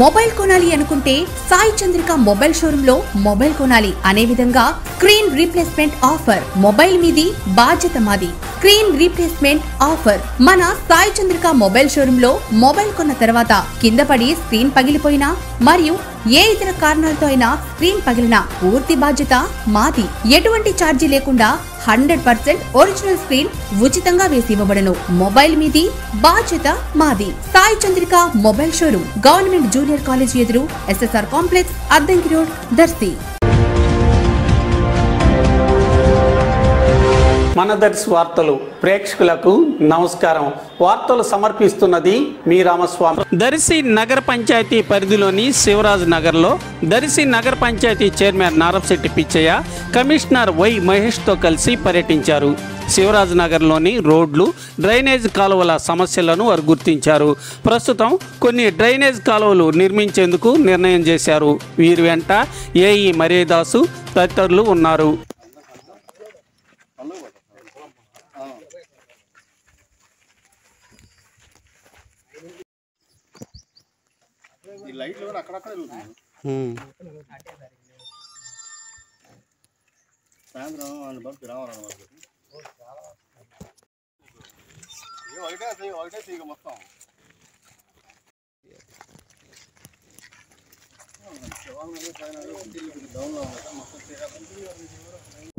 Mobile కొనాలి అనుకుంటే Sai Chandrika mobile షోరూమ్లో మొబైల్ కొనాలి అనే విధంగా స్క్రీన్ రీప్లేస్మెంట్ ఆఫర్ మొబైల్ మీది బాధ్యత మాది. Screen replacement offer. మన సాయి చంద్రిక మొబైల్ షోరూమ్లో మొబైల్ కొన్న తర్వాత కింద పడి స్క్రీన్ పగిలిపోయినా మరియు ఏ ఇతర కారణాలతో అయినా స్క్రీన్ పగిలిన పూర్తి బాధ్యత మాది. ఎటువంటి ఛార్జీ లేకుండా హండ్రెడ్ పర్సెంట్ ఒరిజినల్ స్క్రీన్ ఉచితంగా వేసి ఇవ్వబడను. మొబైల్ మీది బాధ్యత మాది. Sai Chandrika mobile showroom government junior college ఎదురు SSR complex Addanki road Darsi. మన వార్తలు ప్రేక్షకులకు నమస్కారం. వార్తలు సమర్పిస్తున్నది మీ రామస్వామి. దర్శి నగర పంచాయతీ పరిధిలోని శివరాజ్ నగర్లో దర్శి నగర panchayat chairman Naramsetti Pichaiah commissioner Y మహేష్తో కలిసి పర్యటించారు. శివరాజ్ నగర్లోని రోడ్లు డ్రైనేజ్ కాలువల సమస్యలను వారు గుర్తించారు. ప్రస్తుతం కొన్ని డ్రైనేజ్ కాలువలు నిర్మించేందుకు నిర్ణయం చేశారు. వీరి వెంట ఏఈ మరేదాసు తదితరులు ఉన్నారు. ఈ లైట్లు కూడా అక్కడక్కడ వెళ్తున్నాయి సాయంత్రం వాళ్ళు పంపి రావాలన్నమాట ఇది ఒకటే తీగ ఒకటే తీగ మొత్తం డౌన్లో మొత్తం తీగ